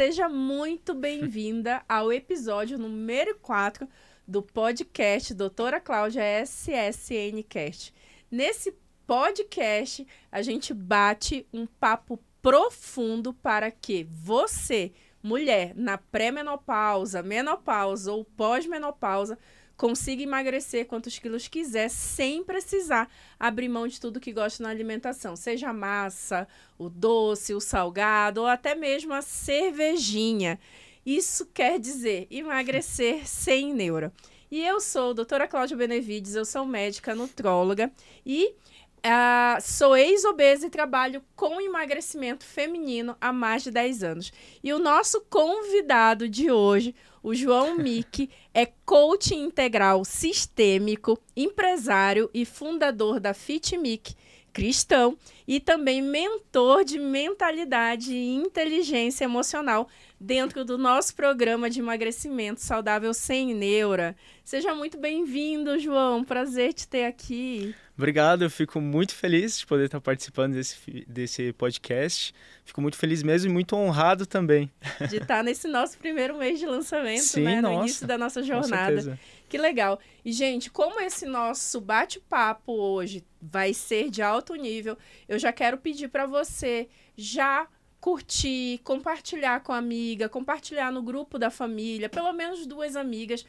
seja muito bem-vinda ao episódio número 4 do podcast Doutora Cláudia SSNcast. Nesse podcast, a gente bate um papo profundo para que você, mulher, na pré-menopausa, menopausa ou pós-menopausa, consiga emagrecer quantos quilos quiser sem precisar abrir mão de tudo que gosta na alimentação, seja a massa, o doce, o salgado ou até mesmo a cervejinha. Isso quer dizer emagrecer sem neura. E eu sou a doutora Cláudia Benevides, eu sou médica nutróloga e Uh, sou ex-obesa e trabalho com emagrecimento feminino há mais de 10 anos. E o nosso convidado de hoje, o João Mick, é coach integral sistêmico, empresário e fundador da FitMic, cristão e também mentor de mentalidade e inteligência emocional dentro do nosso programa de emagrecimento saudável sem neura. Seja muito bem-vindo, João. Prazer te ter aqui. Obrigado, eu fico muito feliz de poder estar participando desse, desse podcast. Fico muito feliz mesmo e muito honrado também. De estar nesse nosso primeiro mês de lançamento, Sim, né? No início da nossa jornada. Que legal. E, gente, como esse nosso bate-papo hoje vai ser de alto nível, eu já quero pedir para você já curtir, compartilhar com a amiga, compartilhar no grupo da família, pelo menos duas amigas,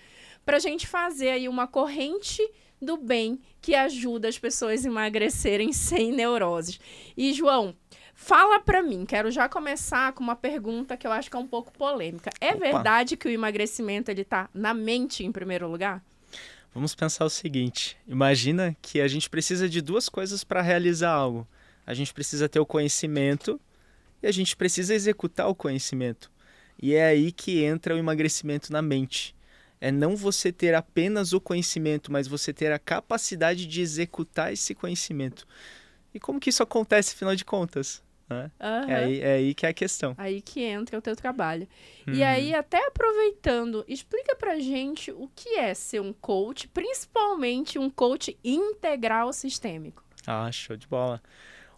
para a gente fazer aí uma corrente do bem que ajuda as pessoas a emagrecerem sem neuroses. E, João, fala para mim, quero já começar com uma pergunta que eu acho que é um pouco polêmica. É Opa. verdade que o emagrecimento ele tá na mente em primeiro lugar? Vamos pensar o seguinte: imagina que a gente precisa de duas coisas para realizar algo. A gente precisa ter o conhecimento e a gente precisa executar o conhecimento. E é aí que entra o emagrecimento na mente. É não você ter apenas o conhecimento, mas você ter a capacidade de executar esse conhecimento. E como que isso acontece, afinal de contas? Né? Uhum. É, aí, é aí que é a questão. Aí que entra o teu trabalho. Uhum. E aí, até aproveitando, explica pra gente o que é ser um coach, principalmente um coach integral sistêmico. Ah, show de bola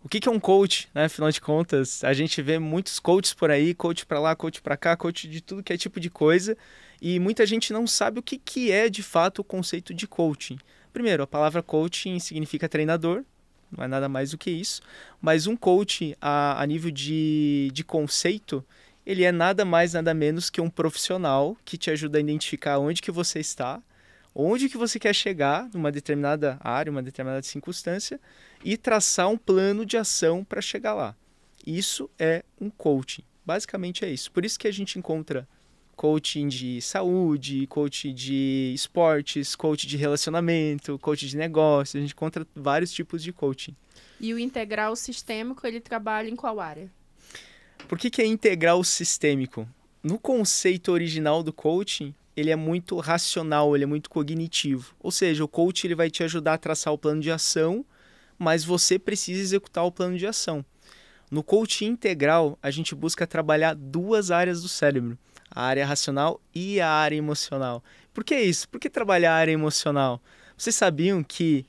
o que, que é um coach, né? Afinal de contas, a gente vê muitos coaches por aí, coach para lá, coach para cá, coach de tudo que é tipo de coisa, e muita gente não sabe o que, que é de fato o conceito de coaching. Primeiro, a palavra coaching significa treinador, não é nada mais do que isso, mas um coach a, a nível de, de conceito, ele é nada mais, nada menos que um profissional que te ajuda a identificar onde que você está, onde que você quer chegar numa determinada área, uma determinada circunstância e traçar um plano de ação para chegar lá. Isso é um coaching. Basicamente é isso. Por isso que a gente encontra coaching de saúde, coaching de esportes, coaching de relacionamento, coaching de negócio. A gente encontra vários tipos de coaching. E o integral sistêmico, ele trabalha em qual área? Por que, que é integral sistêmico? No conceito original do coaching, ele é muito racional, ele é muito cognitivo. Ou seja, o coach ele vai te ajudar a traçar o plano de ação, mas você precisa executar o plano de ação. No coaching integral, a gente busca trabalhar duas áreas do cérebro, a área racional e a área emocional. Por que isso? Por que trabalhar a área emocional? Vocês sabiam que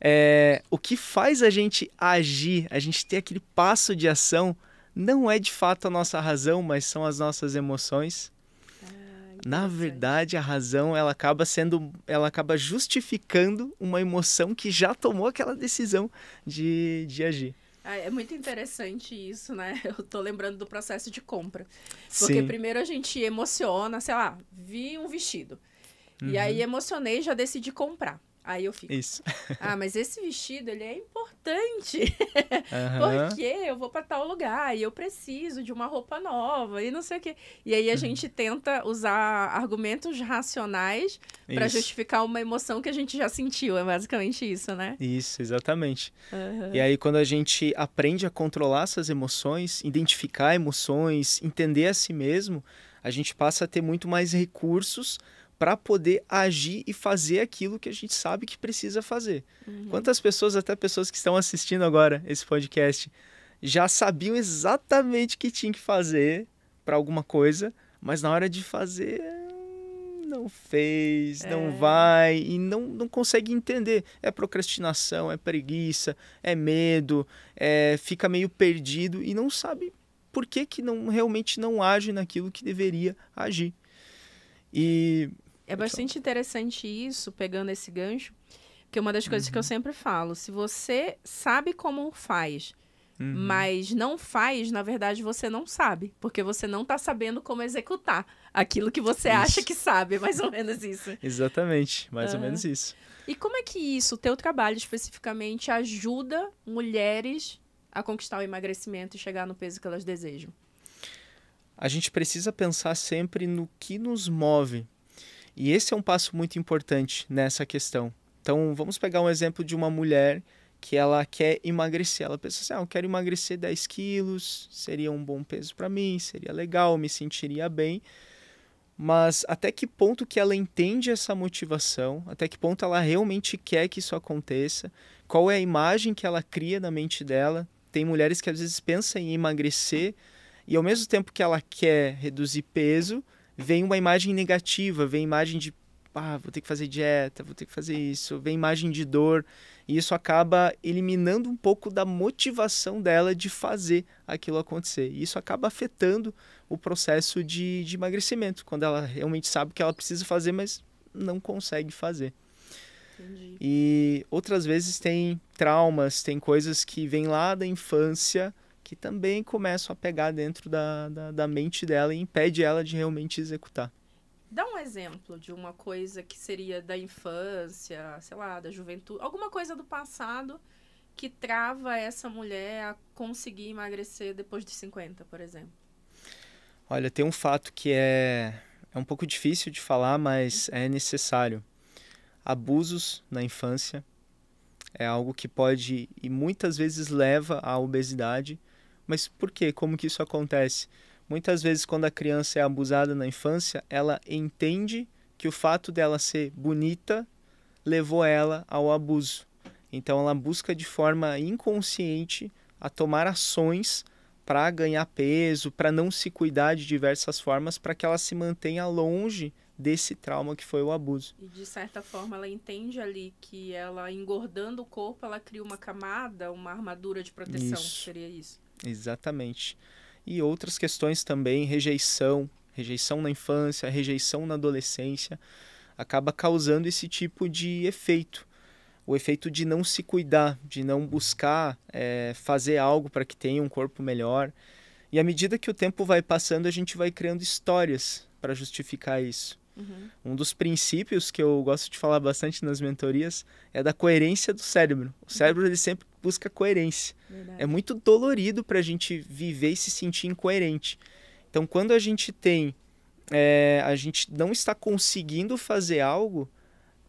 é, o que faz a gente agir, a gente ter aquele passo de ação, não é de fato a nossa razão, mas são as nossas emoções? Na verdade, a razão ela acaba sendo, ela acaba justificando uma emoção que já tomou aquela decisão de, de agir. Ah, é muito interessante isso, né? Eu tô lembrando do processo de compra. Porque Sim. primeiro a gente emociona, sei lá, vi um vestido. Uhum. E aí emocionei, já decidi comprar. Aí eu fico. Isso. Ah, mas esse vestido, ele é importante. Uhum. Porque eu vou para tal lugar e eu preciso de uma roupa nova e não sei o quê. E aí a uhum. gente tenta usar argumentos racionais para justificar uma emoção que a gente já sentiu. É basicamente isso, né? Isso, exatamente. Uhum. E aí quando a gente aprende a controlar essas emoções, identificar emoções, entender a si mesmo, a gente passa a ter muito mais recursos para poder agir e fazer aquilo que a gente sabe que precisa fazer. Uhum. Quantas pessoas, até pessoas que estão assistindo agora esse podcast, já sabiam exatamente o que tinha que fazer para alguma coisa, mas na hora de fazer não fez, é. não vai e não, não consegue entender. É procrastinação, é preguiça, é medo, é, fica meio perdido e não sabe por que, que não realmente não age naquilo que deveria agir. E é bastante interessante isso, pegando esse gancho, porque uma das coisas uhum. que eu uhum. sempre falo, se você sabe como faz, uhum. mas não faz, na verdade você não sabe, porque você não está sabendo como executar aquilo que você isso. acha que sabe, mais ou menos isso. Exatamente, mais uhum. ou menos isso. E como é que isso, o teu trabalho especificamente, ajuda mulheres a conquistar o emagrecimento e chegar no peso que elas desejam? A gente precisa pensar sempre no que nos move. E esse é um passo muito importante nessa questão. Então, vamos pegar um exemplo de uma mulher que ela quer emagrecer. Ela pensa assim: ah, eu quero emagrecer 10 quilos, seria um bom peso para mim, seria legal, me sentiria bem mas até que ponto que ela entende essa motivação, até que ponto ela realmente quer que isso aconteça, qual é a imagem que ela cria na mente dela. Tem mulheres que às vezes pensam em emagrecer e ao mesmo tempo que ela quer reduzir peso, vem uma imagem negativa, vem imagem de ah, vou ter que fazer dieta, vou ter que fazer isso, vem imagem de dor, e isso acaba eliminando um pouco da motivação dela de fazer aquilo acontecer. E isso acaba afetando o processo de, de emagrecimento, quando ela realmente sabe que ela precisa fazer, mas não consegue fazer. Entendi. E outras vezes tem traumas, tem coisas que vêm lá da infância que também começam a pegar dentro da, da, da mente dela e impede ela de realmente executar. Dá um exemplo de uma coisa que seria da infância, sei lá, da juventude, alguma coisa do passado que trava essa mulher a conseguir emagrecer depois de 50, por exemplo. Olha, tem um fato que é, é um pouco difícil de falar, mas é necessário. Abusos na infância é algo que pode e muitas vezes leva à obesidade. Mas por quê? Como que isso acontece? Muitas vezes, quando a criança é abusada na infância, ela entende que o fato dela ser bonita levou ela ao abuso. Então, ela busca de forma inconsciente a tomar ações para ganhar peso, para não se cuidar de diversas formas, para que ela se mantenha longe desse trauma que foi o abuso. E de certa forma ela entende ali que ela engordando o corpo, ela cria uma camada, uma armadura de proteção, isso. seria isso. Exatamente e outras questões também, rejeição, rejeição na infância, rejeição na adolescência, acaba causando esse tipo de efeito. O efeito de não se cuidar, de não buscar é, fazer algo para que tenha um corpo melhor. E à medida que o tempo vai passando, a gente vai criando histórias para justificar isso. Uhum. Um dos princípios que eu gosto de falar bastante nas mentorias é da coerência do cérebro. O cérebro ele sempre busca coerência. Verdade. É muito dolorido para a gente viver e se sentir incoerente. Então, quando a gente tem, é, a gente não está conseguindo fazer algo,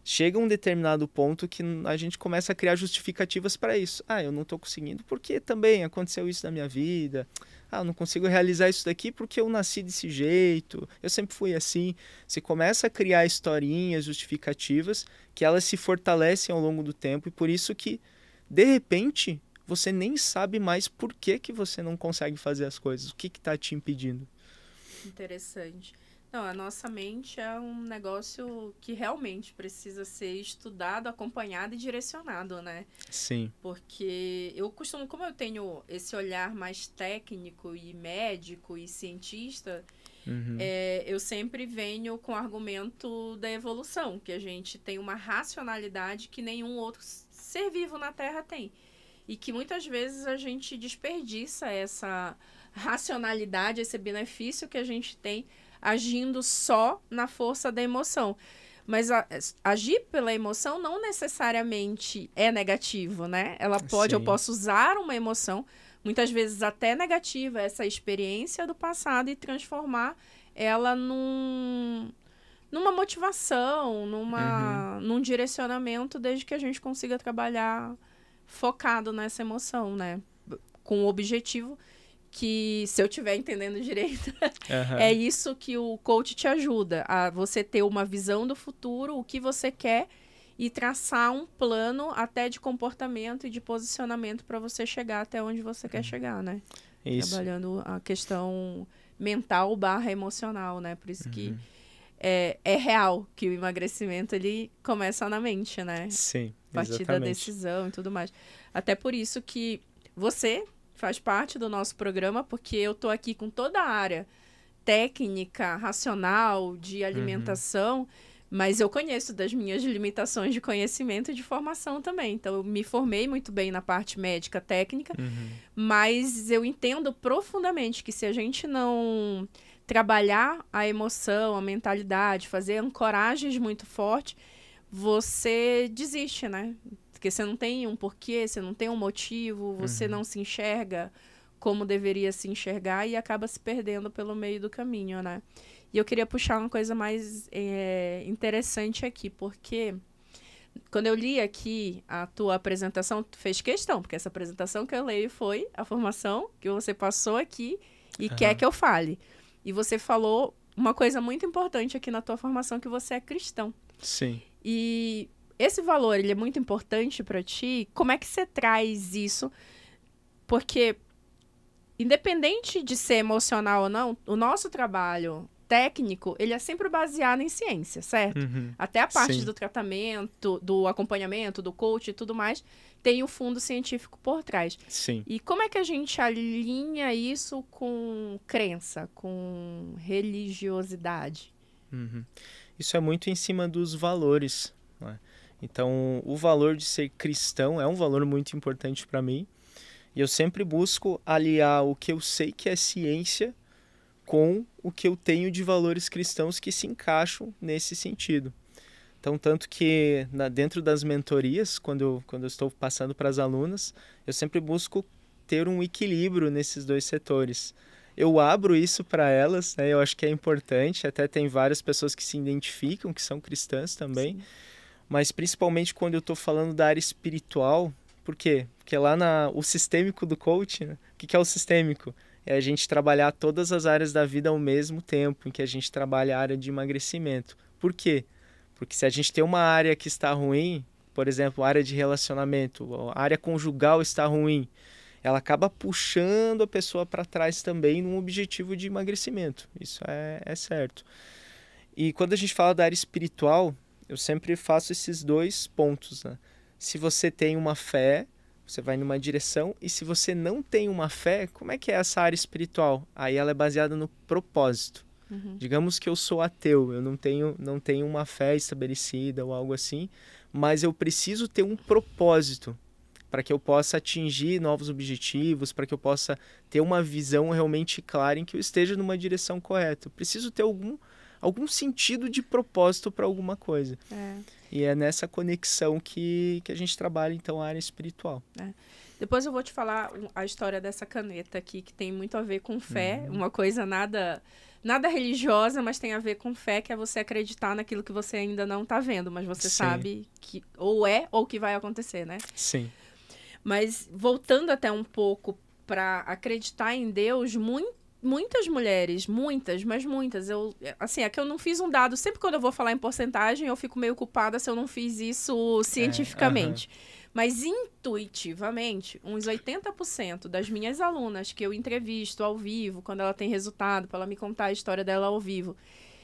chega um determinado ponto que a gente começa a criar justificativas para isso. Ah, eu não estou conseguindo porque também aconteceu isso na minha vida ah, não consigo realizar isso daqui porque eu nasci desse jeito, eu sempre fui assim. Você começa a criar historinhas justificativas que elas se fortalecem ao longo do tempo e por isso que, de repente, você nem sabe mais por que, que você não consegue fazer as coisas, o que está te impedindo. Interessante. Não, a nossa mente é um negócio que realmente precisa ser estudado, acompanhado e direcionado, né? Sim. Porque eu costumo, como eu tenho esse olhar mais técnico e médico e cientista, uhum. é, eu sempre venho com o argumento da evolução, que a gente tem uma racionalidade que nenhum outro ser vivo na Terra tem. E que muitas vezes a gente desperdiça essa racionalidade, esse benefício que a gente tem agindo só na força da emoção. Mas a, agir pela emoção não necessariamente é negativo, né? Ela pode, Sim. eu posso usar uma emoção, muitas vezes até negativa, essa experiência do passado e transformar ela num, numa motivação, numa, uhum. num direcionamento, desde que a gente consiga trabalhar focado nessa emoção, né? Com o objetivo que se eu estiver entendendo direito, uhum. é isso que o coach te ajuda a você ter uma visão do futuro, o que você quer e traçar um plano até de comportamento e de posicionamento para você chegar até onde você quer uhum. chegar, né? Isso. Trabalhando a questão mental barra emocional, né? Por isso uhum. que é, é real que o emagrecimento ele começa na mente, né? Sim. A partir da decisão e tudo mais. Até por isso que você faz parte do nosso programa, porque eu tô aqui com toda a área técnica, racional, de alimentação, uhum. mas eu conheço das minhas limitações de conhecimento e de formação também. Então, eu me formei muito bem na parte médica técnica, uhum. mas eu entendo profundamente que se a gente não trabalhar a emoção, a mentalidade, fazer ancoragens muito fortes, você desiste, né? Porque você não tem um porquê, você não tem um motivo, você uhum. não se enxerga como deveria se enxergar e acaba se perdendo pelo meio do caminho, né? E eu queria puxar uma coisa mais é, interessante aqui, porque quando eu li aqui a tua apresentação, tu fez questão, porque essa apresentação que eu leio foi a formação que você passou aqui e uhum. quer que eu fale. E você falou uma coisa muito importante aqui na tua formação, que você é cristão. Sim. E esse valor, ele é muito importante para ti. Como é que você traz isso? Porque independente de ser emocional ou não, o nosso trabalho técnico, ele é sempre baseado em ciência, certo? Uhum. Até a parte Sim. do tratamento, do acompanhamento, do coach e tudo mais, tem o fundo científico por trás. Sim. E como é que a gente alinha isso com crença, com religiosidade? Uhum. Isso é muito em cima dos valores. Né? Então, o valor de ser cristão é um valor muito importante para mim. E eu sempre busco aliar o que eu sei que é ciência com o que eu tenho de valores cristãos que se encaixam nesse sentido. Então, tanto que na, dentro das mentorias, quando eu, quando eu estou passando para as alunas, eu sempre busco ter um equilíbrio nesses dois setores. Eu abro isso para elas, né? eu acho que é importante, até tem várias pessoas que se identificam, que são cristãs também, Sim. mas principalmente quando eu estou falando da área espiritual, por quê? Porque lá na o sistêmico do coaching, né? o que, que é o sistêmico? É a gente trabalhar todas as áreas da vida ao mesmo tempo em que a gente trabalha a área de emagrecimento. Por quê? Porque se a gente tem uma área que está ruim, por exemplo, a área de relacionamento, a área conjugal está ruim, ela acaba puxando a pessoa para trás também num objetivo de emagrecimento. Isso é, é certo. E quando a gente fala da área espiritual, eu sempre faço esses dois pontos, né? se você tem uma fé, você vai numa direção, e se você não tem uma fé, como é que é essa área espiritual? Aí ela é baseada no propósito. Uhum. Digamos que eu sou ateu, eu não tenho, não tenho uma fé estabelecida ou algo assim, mas eu preciso ter um propósito para que eu possa atingir novos objetivos, para que eu possa ter uma visão realmente clara em que eu esteja numa direção correta. Eu preciso ter algum, algum sentido de propósito para alguma coisa. É. E é nessa conexão que, que a gente trabalha, então, a área espiritual. É. Depois eu vou te falar a história dessa caneta aqui, que tem muito a ver com fé, uhum. uma coisa nada nada religiosa, mas tem a ver com fé, que é você acreditar naquilo que você ainda não está vendo, mas você Sim. sabe que ou é ou que vai acontecer, né? Sim. Mas voltando até um pouco para acreditar em Deus, muito muitas mulheres, muitas, mas muitas. Eu, assim, é que eu não fiz um dado. Sempre quando eu vou falar em porcentagem, eu fico meio culpada se eu não fiz isso cientificamente. É. Mas intuitivamente, uns 80% das minhas alunas que eu entrevisto ao vivo, quando ela tem resultado, para ela me contar a história dela ao vivo,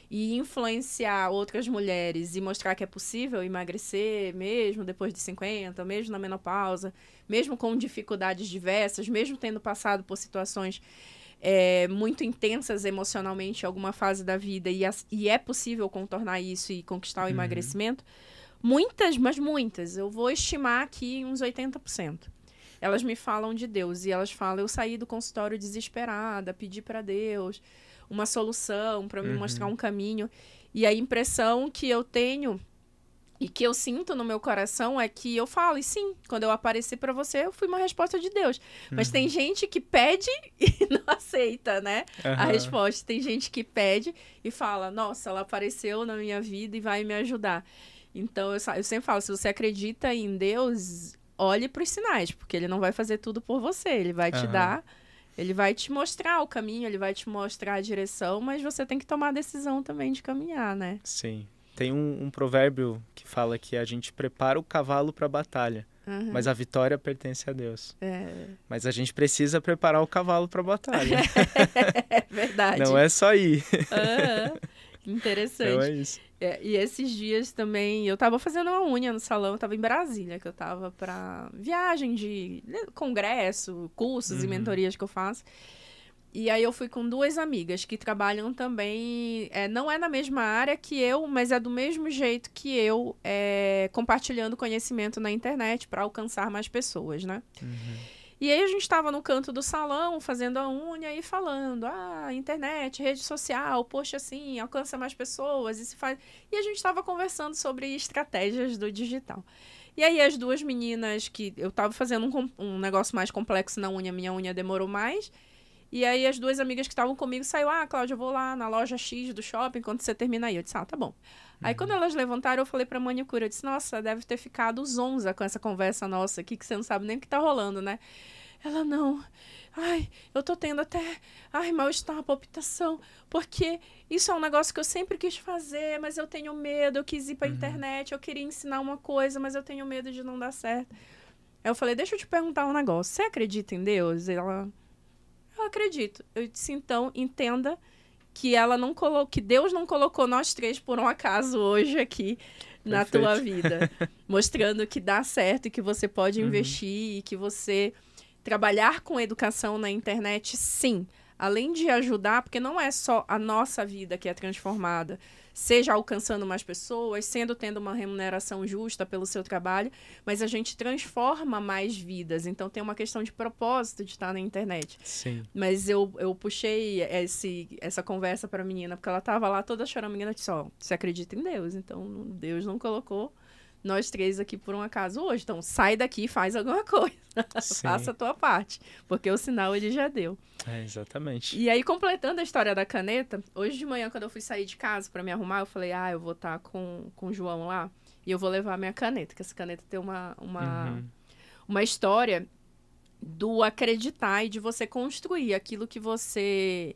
e influenciar outras mulheres e mostrar que é possível emagrecer mesmo depois de 50, mesmo na menopausa, mesmo com dificuldades diversas, mesmo tendo passado por situações é, muito intensas emocionalmente em alguma fase da vida e, as, e é possível contornar isso e conquistar o uhum. emagrecimento, muitas, mas muitas, eu vou estimar aqui uns 80%. Elas me falam de Deus e elas falam: eu saí do consultório desesperada, pedi para Deus uma solução, para me uhum. mostrar um caminho. E a impressão que eu tenho e que eu sinto no meu coração é que eu falo, e sim, quando eu apareci para você, eu fui uma resposta de Deus. Uhum. Mas tem uhum. gente que pede e não aceita, né? Uhum. A resposta. Tem gente que pede e fala, nossa, ela apareceu na minha vida e vai me ajudar. Então, eu, eu sempre falo, se você acredita em Deus, olhe para os sinais, porque ele não vai fazer tudo por você. Ele vai uhum. te dar, ele vai te mostrar o caminho, ele vai te mostrar a direção, mas você tem que tomar a decisão também de caminhar, né? Sim. Tem um, um, provérbio que fala que a gente prepara o cavalo para a batalha, uhum. mas a vitória pertence a Deus. É. Mas a gente precisa preparar o cavalo para a batalha. é verdade. Não é só ir. Uhum. Interessante. Então é isso. É, e esses dias também, eu tava fazendo uma unha no salão, eu tava em Brasília, que eu tava pra viagem de né, congresso, cursos Uhum. e mentorias que eu faço. E aí eu fui com duas amigas que trabalham também, é, não é na mesma área que eu, mas é do mesmo jeito que eu, é, compartilhando conhecimento na internet para alcançar mais pessoas, né? Uhum. E aí a gente estava no canto do salão, fazendo a unha e falando, ah, internet, rede social, poxa, assim, alcança mais pessoas e se faz... E a gente estava conversando sobre estratégias do digital. E aí as duas meninas que... Eu estava fazendo um, um negócio mais complexo na unha, minha unha demorou mais. E aí as duas amigas que estavam comigo saiu, ah, Cláudia, eu vou lá na loja X do shopping quando você terminar aí. Eu disse, ah, tá bom. Aí quando elas levantaram, eu falei pra manicure, eu disse, nossa, deve ter ficado zonza com essa conversa nossa aqui, que você não sabe nem o que tá rolando, né? Ela, não. Ai, eu tô tendo até, ai, mal-estar, palpitação, porque isso é um negócio que eu sempre quis fazer, mas eu tenho medo, eu quis ir pra internet, eu queria ensinar uma coisa, mas eu tenho medo de não dar certo. Aí eu falei, deixa eu te perguntar um negócio, você acredita em Deus? E ela, eu acredito. Eu disse, então, entenda que ela não colocou, que Deus não colocou nós três por um acaso hoje aqui na Perfeito. tua vida, mostrando que dá certo e que você pode Uhum. investir e que você trabalhar com educação na internet, sim, além de ajudar, porque não é só a nossa vida que é transformada, seja alcançando mais pessoas, sendo tendo uma remuneração justa pelo seu trabalho, mas a gente transforma mais vidas. Então tem uma questão de propósito de estar na internet. Sim. Mas eu, eu puxei esse, essa conversa pra menina, porque ela tava lá toda chorando. A menina disse: Ó, você acredita em Deus? Então Deus não colocou nós três aqui por um acaso hoje. Então sai daqui e faz alguma coisa. Faça a tua parte. Porque o sinal ele já deu. É, exatamente. E aí, completando a história da caneta, hoje de manhã, quando eu fui sair de casa pra me arrumar, eu falei: Ah, eu vou estar com, com o João lá e eu vou levar minha caneta, que essa caneta tem uma. uma Uhum. uma história do acreditar e de você construir aquilo que você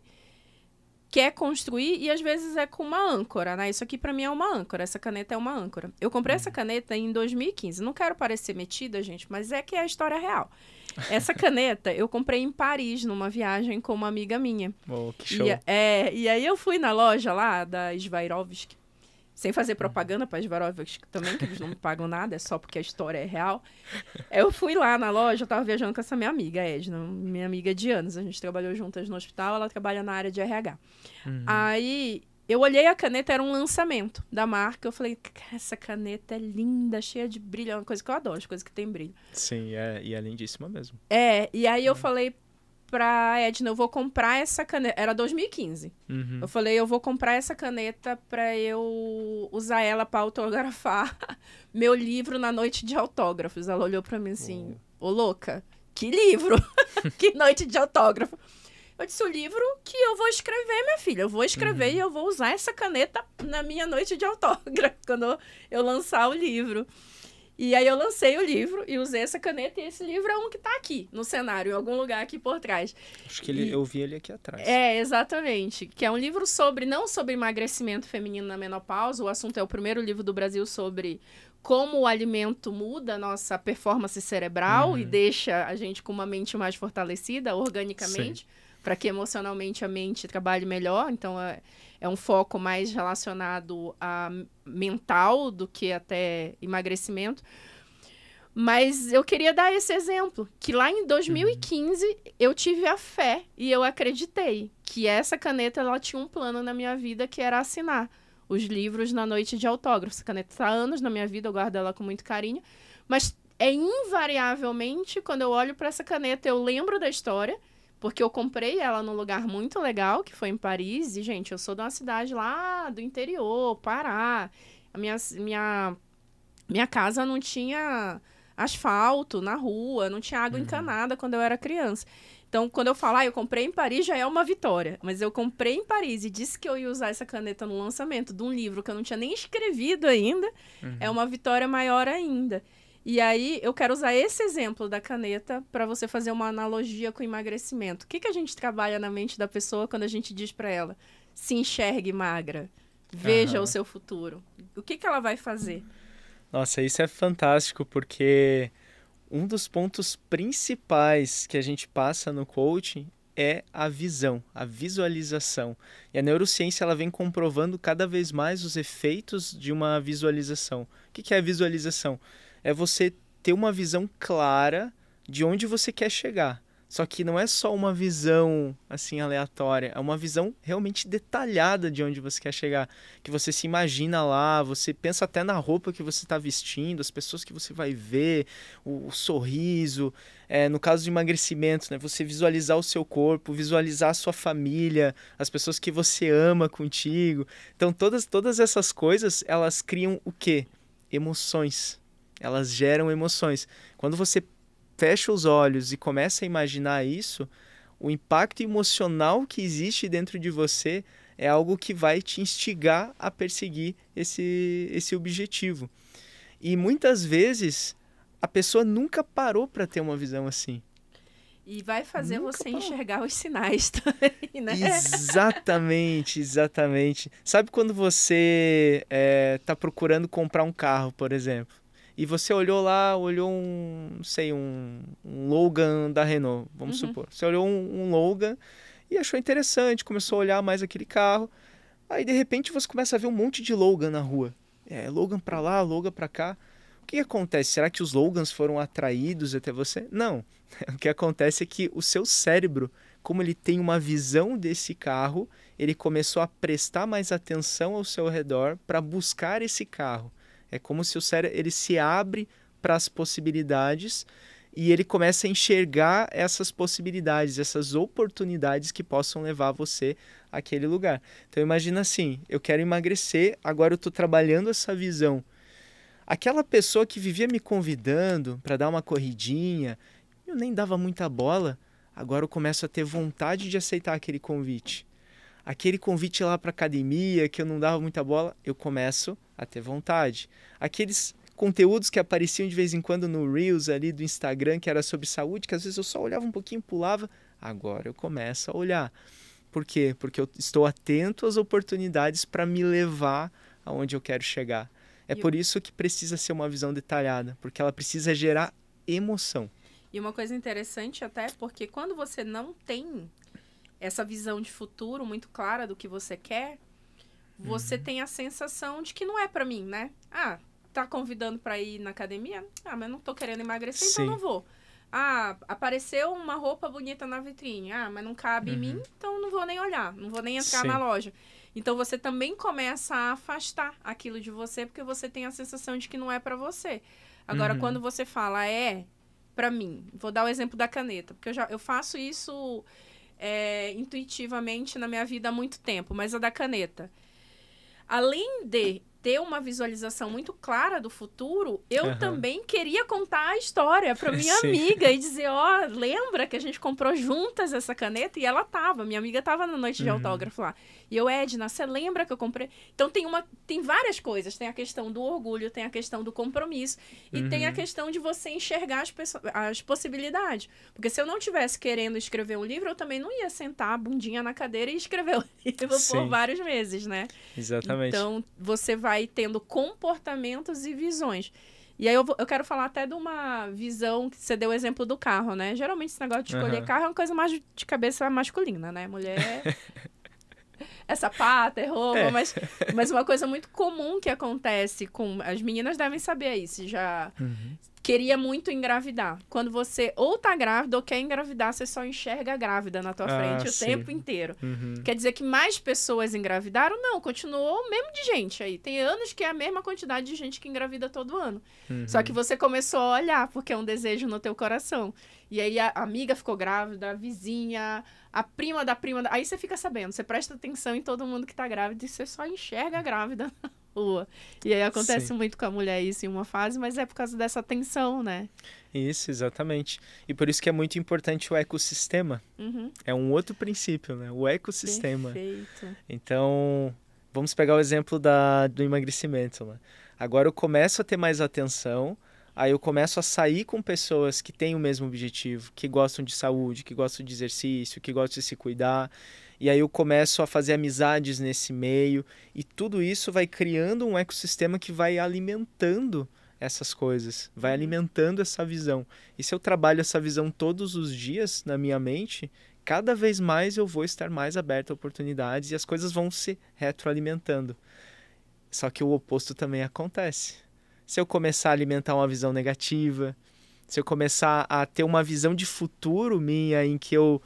quer construir e às vezes é com uma âncora, né? Isso aqui pra mim é uma âncora, essa caneta é uma âncora. Eu comprei essa caneta em 2015. Não quero parecer metida, gente, mas é que é a história real. Essa caneta eu comprei em Paris numa viagem com uma amiga minha. Oh, que show. E, é, e aí eu fui na loja lá da Svairovski, sem fazer propaganda para Svairovski também, que eles não me pagam nada, é só porque a história é real. Eu fui lá na loja, eu tava viajando com essa minha amiga, Edna, minha amiga de anos. A gente trabalhou juntas no hospital, ela trabalha na área de RH. Uhum. Aí eu olhei a caneta, era um lançamento da marca. Eu falei, "Cara, essa caneta é linda, cheia de brilho. É uma coisa que eu adoro, coisa que tem brilho. Sim, é, e é lindíssima mesmo. É, e aí eu falei pra Edna, eu vou comprar essa caneta. Era 2015. Uhum. Eu falei, eu vou comprar essa caneta pra eu usar ela pra autografar meu livro na noite de autógrafos. Ela olhou pra mim assim, ô louca, que livro? que noite de autógrafo? Eu disse, o livro que eu vou escrever, minha filha. Eu vou escrever e eu vou usar essa caneta na minha noite de autógrafo, quando eu lançar o livro. E aí eu lancei o livro e usei essa caneta, e esse livro é um que tá aqui, no cenário, em algum lugar aqui por trás. Acho que ele, E- eu vi ele aqui atrás. É, exatamente. Que é um livro sobre, não sobre emagrecimento feminino na menopausa, o assunto é o primeiro livro do Brasil sobre como o alimento muda a nossa performance cerebral Uhum. e deixa a gente com uma mente mais fortalecida organicamente, para que emocionalmente a mente trabalhe melhor. Então é, é um foco mais relacionado a mental do que até emagrecimento. Mas eu queria dar esse exemplo, que lá em 2015 eu tive a fé e eu acreditei que essa caneta ela tinha um plano na minha vida que era assinar os livros na noite de autógrafo. Essa caneta está há anos na minha vida, eu guardo ela com muito carinho, mas é invariavelmente quando eu olho para essa caneta eu lembro da história, porque eu comprei ela num lugar muito legal, que foi em Paris, e gente, eu sou de uma cidade lá do interior, Pará. A minha minha minha casa não tinha asfalto na rua, não tinha água encanada quando eu era criança. Então, quando eu falo, ah, eu comprei em Paris, já é uma vitória. Mas eu comprei em Paris e disse que eu ia usar essa caneta no lançamento de um livro que eu não tinha nem escrevido ainda, é uma vitória maior ainda. E aí, eu quero usar esse exemplo da caneta para você fazer uma analogia com o emagrecimento. O que, que a gente trabalha na mente da pessoa quando a gente diz para ela, se enxergue magra, veja Aham. o seu futuro? O que, que ela vai fazer? Nossa, isso é fantástico, porque um dos pontos principais que a gente passa no coaching é a visão, a visualização. E a neurociência ela vem comprovando cada vez mais os efeitos de uma visualização. O que é a visualização? É você ter uma visão clara de onde você quer chegar. Só que não é só uma visão assim aleatória, é uma visão realmente detalhada de onde você quer chegar, que você se imagina lá, você pensa até na roupa que você está vestindo, as pessoas que você vai ver, o, o sorriso. É, no caso de emagrecimento, né, você visualizar o seu corpo, visualizar a sua família, as pessoas que você ama contigo. Então todas todas essas coisas elas criam o quê? Emoções. Elas geram emoções. Quando você fecha os olhos e começa a imaginar isso, o impacto emocional que existe dentro de você é algo que vai te instigar a perseguir esse, esse objetivo. E muitas vezes a pessoa nunca parou para ter uma visão assim. E vai fazer nunca você parou. enxergar os sinais também, né? Exatamente, exatamente. Sabe quando você está eh, é, procurando comprar um carro, por exemplo? E você olhou lá, olhou um, sei, um, um Logan da Renault, vamos uhum. supor. Você olhou um, um, Logan e achou interessante, começou a olhar mais aquele carro. Aí de repente você começa a ver um monte de Logan na rua. É, Logan para lá, Logan para cá. O que acontece? Será que os Logans foram atraídos até você? Não. O que acontece é que o seu cérebro, como ele tem uma visão desse carro, ele começou a prestar mais atenção ao seu redor para buscar esse carro. É como se o cérebro ele se abre para as possibilidades e ele começa a enxergar essas possibilidades, essas oportunidades que possam levar você àquele lugar. Então imagina assim, eu quero emagrecer, agora eu estou trabalhando essa visão. Aquela pessoa que vivia me convidando para dar uma corridinha, eu nem dava muita bola, agora eu começo a ter vontade de aceitar aquele convite. Aquele convite lá para academia que eu não dava muita bola, eu começo a ter vontade. Aqueles conteúdos que apareciam de vez em quando no Reels ali do Instagram, que era sobre saúde, que às vezes eu só olhava um pouquinho, pulava, agora eu começo a olhar. Por quê? Porque eu estou atento às oportunidades para me levar aonde eu quero chegar. É por isso que precisa ser uma visão detalhada, porque ela precisa gerar emoção. E uma coisa interessante até, porque quando você não tem essa visão de futuro muito clara do que você quer, você uhum. tem a sensação de que não é para mim, né? Ah, tá convidando para ir na academia? Ah, mas não tô querendo emagrecer, Sim. então não vou. Ah, apareceu uma roupa bonita na vitrine. Ah, mas não cabe uhum. em mim, uhum. então não vou nem olhar, não vou nem entrar Sim. na loja. Então você também começa a afastar aquilo de você porque você tem a sensação de que não é para você. Agora, uhum. quando você fala é para mim, vou dar o exemplo da caneta, porque eu já eu faço isso é, intuitivamente na minha vida há muito tempo, mas a da caneta. Além de ter uma visualização muito clara do futuro, eu uhum. também queria contar a história para minha Sim. amiga e dizer, ó, oh, lembra que a gente comprou juntas essa caneta e ela tava, minha amiga tava na noite de uhum. autógrafo lá. E eu, Edna, você lembra que eu comprei? Então tem uma tem várias coisas, tem a questão do orgulho, tem a questão do compromisso e uhum. tem a uhum. questão de você enxergar as, as possibilidades. Porque se eu não tivesse querendo escrever um livro, eu também não ia sentar a bundinha na cadeira e escrever o livro Sim. por vários meses, né? Exatamente. Então você vai tendo comportamentos e visões. E aí eu, vou, eu quero falar até de uma visão que você deu o exemplo do carro, né? Geralmente esse negócio de escolher uhum. carro é uma coisa mais de cabeça masculina, né? Mulher é sapato, é roupa, é. Mas, mas uma coisa muito comum que acontece com. As meninas devem saber isso, já. Uhum queria muito engravidar. Quando você ou tá grávida ou quer engravidar, você só enxerga a grávida na tua ah, frente sim. o tempo inteiro. Uhum. Quer dizer que mais pessoas engravidaram? Não, continuou o mesmo de gente aí. Tem anos que é a mesma quantidade de gente que engravida todo ano. Uhum. Só que você começou a olhar, porque é um desejo no teu coração. E aí a amiga ficou grávida, a vizinha, a prima da prima. Da... Aí você fica sabendo, você presta atenção em todo mundo que tá grávida e você só enxerga a grávida rua. E aí acontece Sim. muito com a mulher isso em uma fase, mas é por causa dessa tensão, né? Isso, exatamente. E por isso que é muito importante o ecossistema. Uhum. É um outro princípio, né? O ecossistema. Perfeito. Então, vamos pegar o exemplo da, do emagrecimento. Né? Agora eu começo a ter mais atenção, aí eu começo a sair com pessoas que têm o mesmo objetivo, que gostam de saúde, que gostam de exercício, que gostam de se cuidar e aí eu começo a fazer amizades nesse meio e tudo isso vai criando um ecossistema que vai alimentando essas coisas, vai uhum. alimentando essa visão. E se eu trabalho essa visão todos os dias na minha mente, cada vez mais eu vou estar mais aberto a oportunidades e as coisas vão se retroalimentando. Só que o oposto também acontece. Se eu começar a alimentar uma visão negativa, se eu começar a ter uma visão de futuro minha em que eu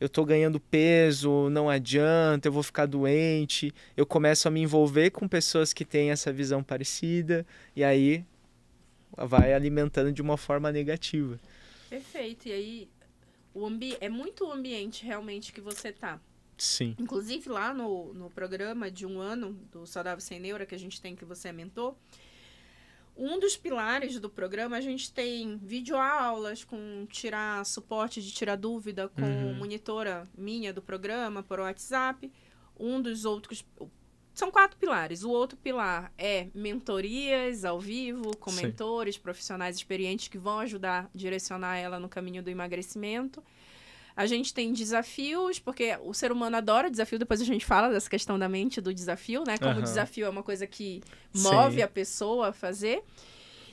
eu tô ganhando peso, não adianta, eu vou ficar doente, eu começo a me envolver com pessoas que têm essa visão parecida e aí vai alimentando de uma forma negativa. Perfeito. E aí o ambi é muito o ambiente realmente que você tá. Sim. Inclusive lá no, no programa de um ano do Saudável Sem Neura que a gente tem que você é mentor, um dos pilares do programa, a gente tem videoaulas com tirar suporte de tirar dúvida com Uhum. monitora minha do programa por WhatsApp. Um dos outros. São quatro pilares. O outro pilar é mentorias ao vivo, com Sim. mentores, profissionais experientes que vão ajudar a direcionar ela no caminho do emagrecimento. A gente tem desafios, porque o ser humano adora desafio, depois a gente fala dessa questão da mente, do desafio, né? Como o Aham. desafio é uma coisa que move Sim. a pessoa a fazer.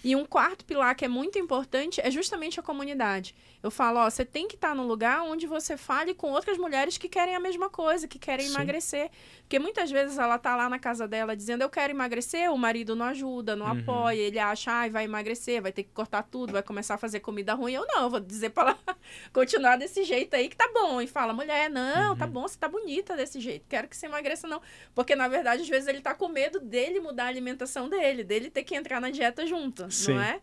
E um quarto pilar que é muito importante é justamente a comunidade. Eu falo, ó, você tem que estar num lugar onde você fale com outras mulheres que querem a mesma coisa, que querem Sim. emagrecer. Porque muitas vezes ela tá lá na casa dela dizendo, eu quero emagrecer, o marido não ajuda, não Uhum. apoia, ele acha, ai, vai emagrecer, vai ter que cortar tudo, vai começar a fazer comida ruim. Eu não, eu vou dizer pra ela continuar desse jeito aí que tá bom. E fala, mulher, não, tá Uhum. bom, você tá bonita desse jeito, quero que você emagreça não. Porque, na verdade, às vezes ele tá com medo dele mudar a alimentação dele, dele ter que entrar na dieta junto, Sim. não é?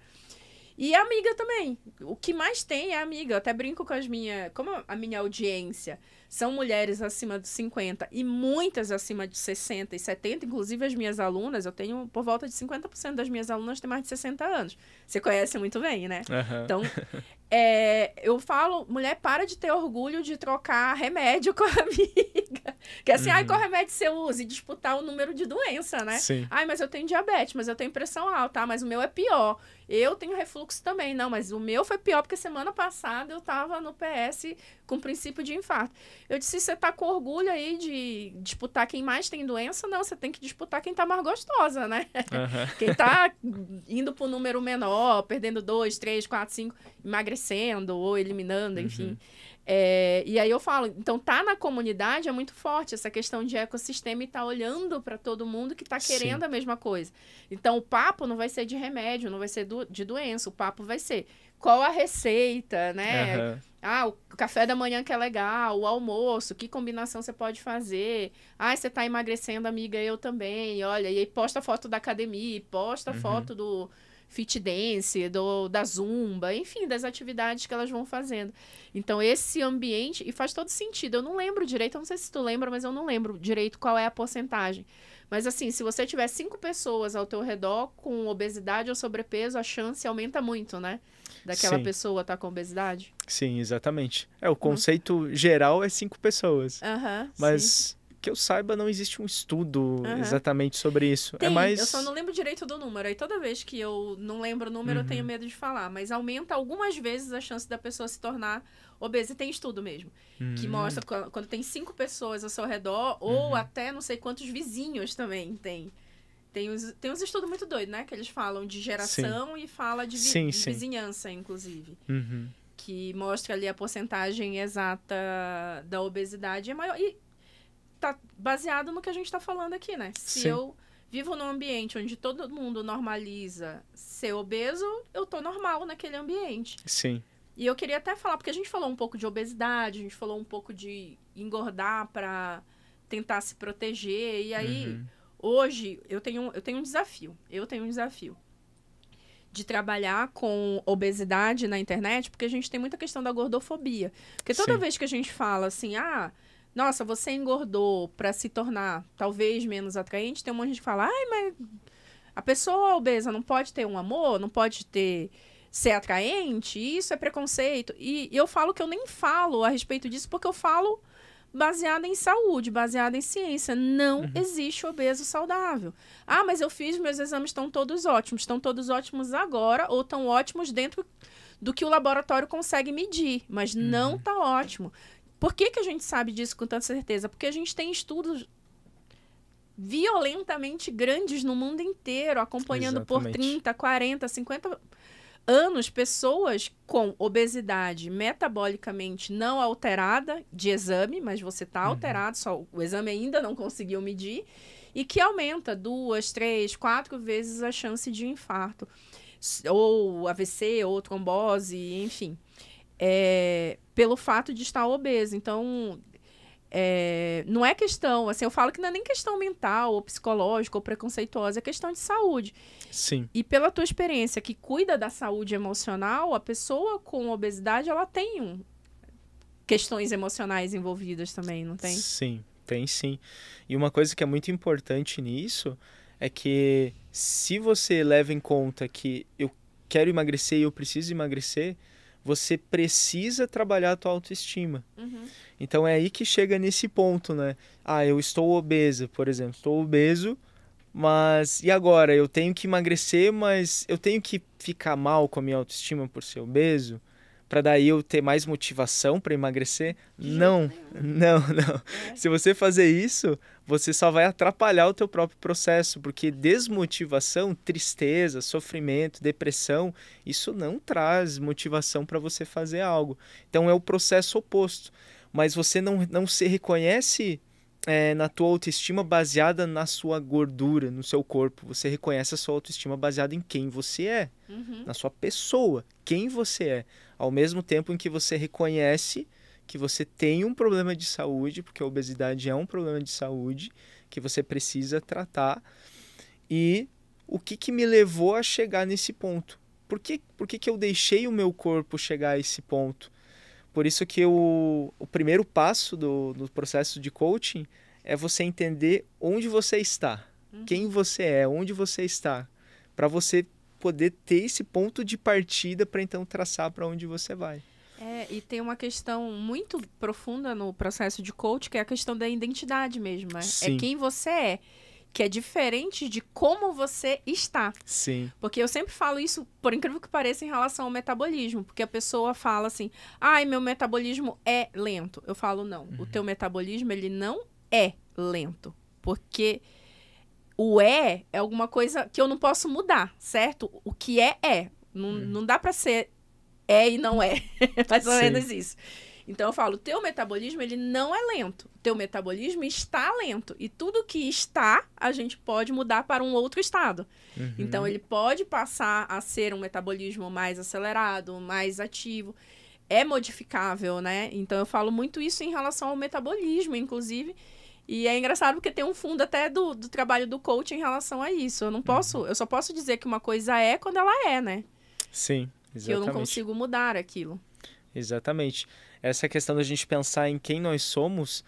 E amiga também. O que mais tem é amiga. Eu até brinco com as minhas. Como a minha audiência são mulheres acima de 50 e muitas acima de 60 e 70, inclusive as minhas alunas, eu tenho por volta de 50% das minhas alunas têm mais de 60 anos. Você conhece muito bem, né? Aham. Então, é, eu falo, mulher, para de ter orgulho de trocar remédio com a amiga. Que assim, ai, Uhum. qual remédio você usa? E disputar o número de doença, né? Sim. Ai, mas eu tenho diabetes, mas eu tenho pressão alta, ah, mas o meu é pior. Eu tenho refluxo também, não, mas o meu foi pior porque semana passada eu tava no PS com princípio de infarto. Eu disse, você tá com orgulho aí de disputar quem mais tem doença? Não, você tem que disputar quem tá mais gostosa, né? Aham. Quem tá indo pro número menor, perdendo 2, 3, 4, 5, emagrecendo ou eliminando, enfim. Uhum. É, e aí eu falo, então tá na comunidade é muito forte essa questão de ecossistema e tá olhando para todo mundo que tá Sim. querendo a mesma coisa. Então o papo não vai ser de remédio, não vai ser do- de doença, o papo vai ser qual a receita, né? Aham. Ah, o café da manhã que é legal, o almoço, que combinação você pode fazer. Ah, você tá emagrecendo, amiga, eu também. Olha, e aí posta foto da academia, posta Uhum. foto do fit dance, do, da zumba, enfim, das atividades que elas vão fazendo. Então, esse ambiente, e faz todo sentido. Eu não lembro direito, eu não sei se tu lembra, mas eu não lembro direito qual é a porcentagem. Mas assim, se você tiver cinco pessoas ao teu redor com obesidade ou sobrepeso, a chance aumenta muito, né? Daquela Sim. pessoa estar com obesidade. Sim, exatamente. É, o conceito geral é cinco pessoas. Aham. sim. Que eu saiba, não existe um estudo Aham. exatamente sobre isso. Tem, é mais. eu só não lembro direito do número. Aí toda vez que eu não lembro o número, eu Uhum. tenho medo de falar. Mas aumenta algumas vezes a chance da pessoa se tornar obesa. E tem estudo mesmo. Que Hum, mostra quando, quando tem cinco pessoas ao seu redor, ou Uhum. até não sei quantos vizinhos também tem. Tem uns, tem uns estudos muito doidos, né? Que eles falam de geração e fala de, vi- Sim, de sim. vizinhança, inclusive. uhum. Que mostra ali a porcentagem exata da obesidade. É maior. E tá baseado no que a gente tá falando aqui, né? Se Sim. eu vivo num ambiente onde todo mundo normaliza ser obeso, eu tô normal naquele ambiente. Sim. E eu queria até falar, porque a gente falou um pouco de obesidade, a gente falou um pouco de engordar pra tentar se proteger. E aí, Uhum. hoje, eu tenho, eu tenho um desafio. Eu tenho um desafio de trabalhar com obesidade na internet, porque a gente tem muita questão da gordofobia. Porque toda Sim. vez que a gente fala assim, ah, nossa, você engordou pra se tornar talvez menos atraente, tem um monte de gente que fala, ai, mas a pessoa obesa não pode ter um amor, não pode ter ser atraente, isso é preconceito. E eu falo que eu nem falo a respeito disso porque eu falo baseada em saúde, baseada em ciência. Não Uhum. existe obeso saudável. Ah, mas eu fiz, meus exames estão todos ótimos. Estão todos ótimos agora ou estão ótimos dentro do que o laboratório consegue medir, mas não Uhum. está ótimo. Por que, que a gente sabe disso com tanta certeza? Porque a gente tem estudos violentamente grandes no mundo inteiro, acompanhando por Exatamente. 30, 40, 50 anos pessoas com obesidade metabolicamente não alterada de exame, mas você está alterado, só o exame ainda não conseguiu medir, e que aumenta duas, três, quatro vezes a chance de infarto, ou AVC, ou trombose, enfim, é, pelo fato de estar obeso. Então, é, não é questão, assim, eu falo que não é nem questão mental, ou psicológica, ou preconceituosa, é questão de saúde. Sim. E pela tua experiência que cuida da saúde emocional, a pessoa com obesidade, ela tem um, questões emocionais envolvidas também, não tem? Sim, tem sim. E uma coisa que é muito importante nisso é que se você leva em conta que eu quero emagrecer e eu preciso emagrecer, você precisa trabalhar a tua autoestima. Uhum. Então é aí que chega nesse ponto, né? Ah, eu estou obesa, por exemplo, estou obeso, mas e agora? Eu tenho que emagrecer, mas eu tenho que ficar mal com a minha autoestima por ser obeso? Para daí eu ter mais motivação para emagrecer? Não, não, não. É. Se você fazer isso, você só vai atrapalhar o teu próprio processo, porque desmotivação, tristeza, sofrimento, depressão, isso não traz motivação para você fazer algo. Então é o processo oposto. Mas você não, não se reconhece é, na tua autoestima baseada na sua gordura, no seu corpo. Você reconhece a sua autoestima baseada em quem você é, Uhum. na sua pessoa, quem você é. Ao mesmo tempo em que você reconhece que você tem um problema de saúde, porque a obesidade é um problema de saúde que você precisa tratar. E o que, que me levou a chegar nesse ponto? Por que, por que, que eu deixei o meu corpo chegar a esse ponto? Por isso que o, o primeiro passo do, do processo de coaching é você entender onde você está, Uhum. quem você é, onde você está, para você poder ter esse ponto de partida para então traçar para onde você vai. É, e tem uma questão muito profunda no processo de coach, que é a questão da identidade mesmo. né? Sim. É quem você é, que é diferente de como você está. Sim, Porque eu sempre falo isso, por incrível que pareça, em relação ao metabolismo. Porque a pessoa fala assim, ai, meu metabolismo é lento. Eu falo, não, o teu metabolismo, ele não é lento. Porque o é é alguma coisa que eu não posso mudar, certo? O que é, é. Não, não dá pra ser é e não é. Mais ou menos isso. Então eu falo, teu metabolismo, ele não é lento. Teu metabolismo está lento. E tudo que está, a gente pode mudar para um outro estado. Uhum. Então, ele pode passar a ser um metabolismo mais acelerado, mais ativo. É modificável, né? Então, eu falo muito isso em relação ao metabolismo, inclusive. E é engraçado porque tem um fundo até do, do trabalho do coach em relação a isso. Eu não posso, eu só posso dizer que uma coisa é quando ela é, né? sim, Que eu exatamente. não consigo mudar aquilo. Exatamente. Essa questão da gente pensar em quem nós somos,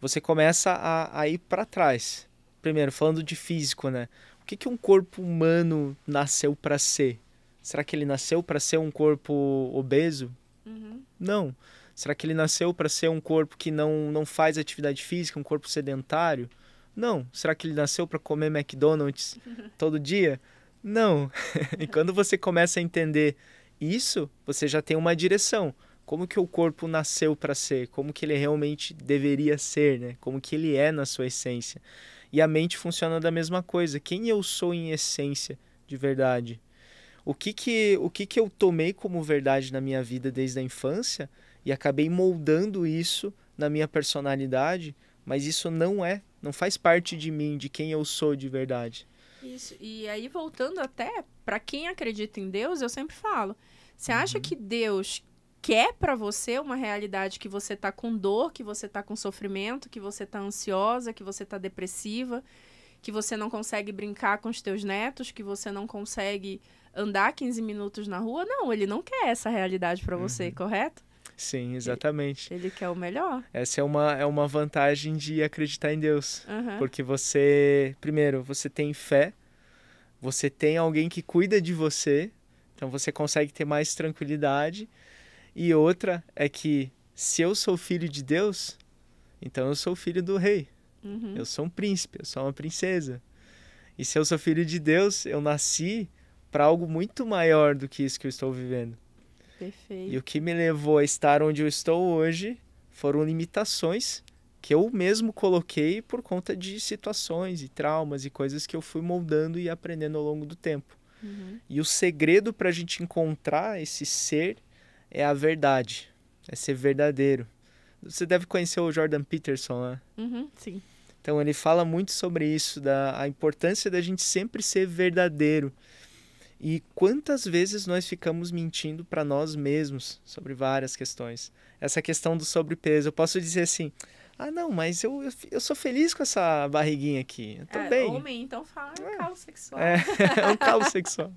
você começa a, a ir para trás. Primeiro, falando de físico, né? O que, que um corpo humano nasceu para ser? Será que ele nasceu para ser um corpo obeso? Uhum. Não. Será que ele nasceu para ser um corpo que não, não faz atividade física, um corpo sedentário? Não. Será que ele nasceu para comer McDonald's todo dia? Não. e quando você começa a entender isso, você já tem uma direção. Como que o corpo nasceu para ser? Como que ele realmente deveria ser, né? Como que ele é na sua essência? E a mente funciona da mesma coisa. Quem eu sou em essência, de verdade? O que que, o que que eu tomei como verdade na minha vida desde a infância e acabei moldando isso na minha personalidade, mas isso não é, não faz parte de mim, de quem eu sou de verdade. Isso. E aí, voltando até, para quem acredita em Deus, eu sempre falo: você acha que Deus quer para você uma realidade que você tá com dor, que você tá com sofrimento, que você tá ansiosa, que você tá depressiva, que você não consegue brincar com os teus netos, que você não consegue andar 15 minutos na rua? Não, ele não quer essa realidade para você, correto? Sim, exatamente. Ele quer o melhor. Essa é uma, é uma vantagem de acreditar em Deus. Aham. Porque você, primeiro, você tem fé, você tem alguém que cuida de você, então você consegue ter mais tranquilidade. E outra é que se eu sou filho de Deus, então eu sou filho do rei. Uhum. Eu sou um príncipe, eu sou uma princesa. E se eu sou filho de Deus, eu nasci para algo muito maior do que isso que eu estou vivendo. Perfeito. E o que me levou a estar onde eu estou hoje foram limitações que eu mesmo coloquei por conta de situações e traumas e coisas que eu fui moldando e aprendendo ao longo do tempo. Uhum. E o segredo para a gente encontrar esse ser é a verdade, é ser verdadeiro. Você deve conhecer o Jordan Peterson, né? Uhum, sim. Então ele fala muito sobre isso, da a importância da gente sempre ser verdadeiro. E quantas vezes nós ficamos mentindo para nós mesmos sobre várias questões. Essa questão do sobrepeso, eu posso dizer assim: ah, não, mas eu, eu, eu sou feliz com essa barriguinha aqui. Eu tô é, bem. Homem, então fala é. calo sexual. É, é um calo sexual.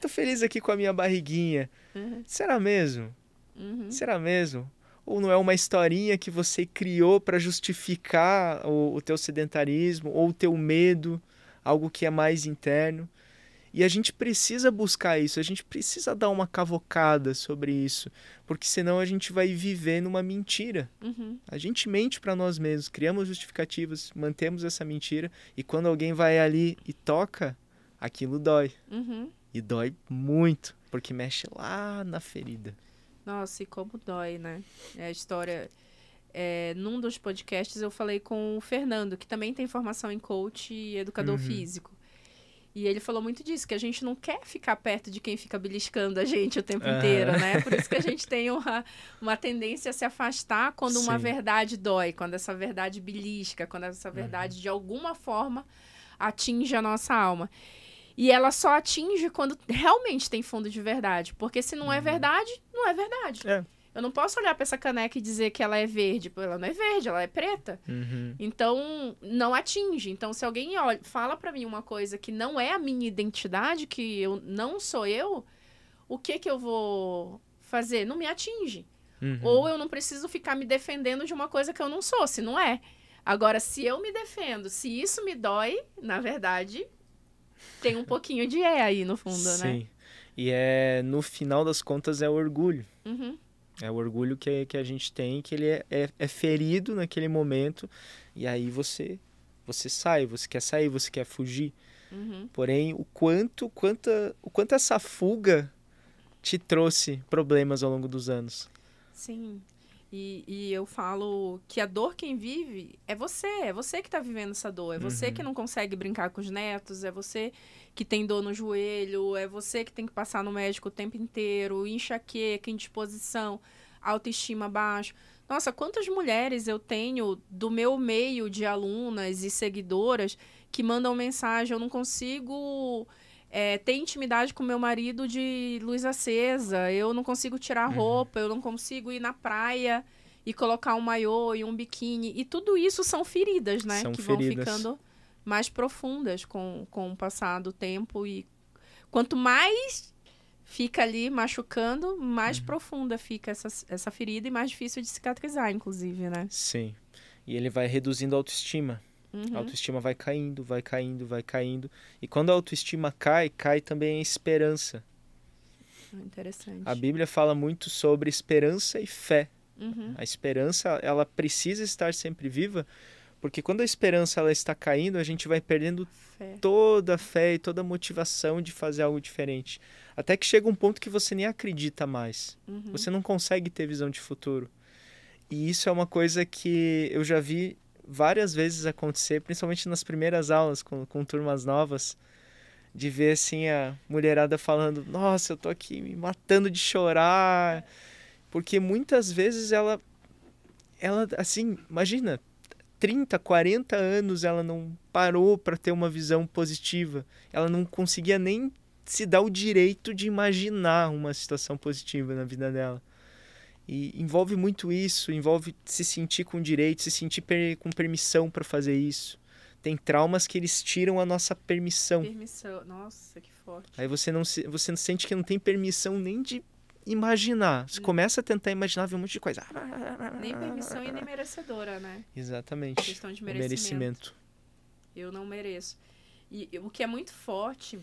Tô feliz aqui com a minha barriguinha. Uhum. Será mesmo? Uhum. Será mesmo? Ou não é uma historinha que você criou para justificar o, o teu sedentarismo ou o teu medo, algo que é mais interno? E a gente precisa buscar isso, a gente precisa dar uma cavocada sobre isso, porque senão a gente vai viver numa mentira. Uhum. A gente mente para nós mesmos, criamos justificativas, mantemos essa mentira, e quando alguém vai ali e toca, aquilo dói. Uhum. E dói muito, porque mexe lá na ferida. Nossa, e como dói, né? É a história. É, num dos podcasts eu falei com o Fernando, que também tem formação em coach e educador Uhum. físico. E ele falou muito disso, que a gente não quer ficar perto de quem fica beliscando a gente o tempo Aham. inteiro, né? Por isso que a gente tem uma, uma tendência a se afastar quando uma Sim. verdade dói, quando essa verdade belisca, quando essa verdade de alguma forma atinge a nossa alma. E ela só atinge quando realmente tem fundo de verdade. Porque se não é verdade, não é verdade. É. Eu não posso olhar pra essa caneca e dizer que ela é verde. Pô, Ela não é verde, ela é preta. Uhum. Então, não atinge. Então, se alguém olha, fala pra mim uma coisa que não é a minha identidade, que eu não sou eu, o que que eu vou fazer? Não me atinge. Uhum. Ou eu não preciso ficar me defendendo de uma coisa que eu não sou, se não é. Agora, se eu me defendo, se isso me dói, na verdade, tem um pouquinho de é aí no fundo, né? Sim. E é, no final das contas, é o orgulho. Uhum. É o orgulho que, que a gente tem, que ele é, é, é ferido naquele momento, e aí você você sai, você quer sair, você quer fugir. Uhum. Porém, o quanto, quanta, o quanto essa fuga te trouxe problemas ao longo dos anos. Sim. E, e eu falo que a dor quem vive é você, é você que tá vivendo essa dor, é você Uhum. que não consegue brincar com os netos, é você que tem dor no joelho, é você que tem que passar no médico o tempo inteiro, enxaqueca, indisposição, autoestima baixo. Nossa, quantas mulheres eu tenho do meu meio de alunas e seguidoras que mandam mensagem, eu não consigo é, ter intimidade com meu marido de luz acesa, eu não consigo tirar Uhum. roupa, eu não consigo ir na praia e colocar um maiô e um biquíni. E tudo isso são feridas, né? São que feridas. vão ficando mais profundas com, com o passar do tempo. E quanto mais fica ali machucando, Uhum. mais profunda fica essa, essa ferida e mais difícil de cicatrizar, inclusive, né? Sim. E ele vai reduzindo a autoestima. Uhum. A autoestima vai caindo, vai caindo, vai caindo. E quando a autoestima cai, cai também a esperança. Interessante. A Bíblia fala muito sobre esperança e fé. Uhum. A esperança, ela precisa estar sempre viva, porque quando a esperança ela está caindo, a gente vai perdendo Fé. toda a fé e toda a motivação de fazer algo diferente. Até que chega um ponto que você nem acredita mais. Uhum. Você não consegue ter visão de futuro. E isso é uma coisa que eu já vi várias vezes acontecer, principalmente nas primeiras aulas com, com turmas novas, de ver assim a mulherada falando: Nossa, eu tô aqui me matando de chorar. Porque muitas vezes ela, ela assim, imagina, 30, 40 anos ela não parou para ter uma visão positiva. Ela não conseguia nem se dar o direito de imaginar uma situação positiva na vida dela. E envolve muito isso, envolve se sentir com direito, se sentir com permissão para fazer isso. Tem traumas que eles tiram a nossa permissão. Permissão. Nossa, que forte. Aí você não se, você não sente que não tem permissão nem de imaginar. Você começa a tentar imaginar, ver um monte de coisa. Nem permissão e nem merecedora, né? Exatamente. Questão de merecimento. merecimento. Eu não mereço. E o que é muito forte,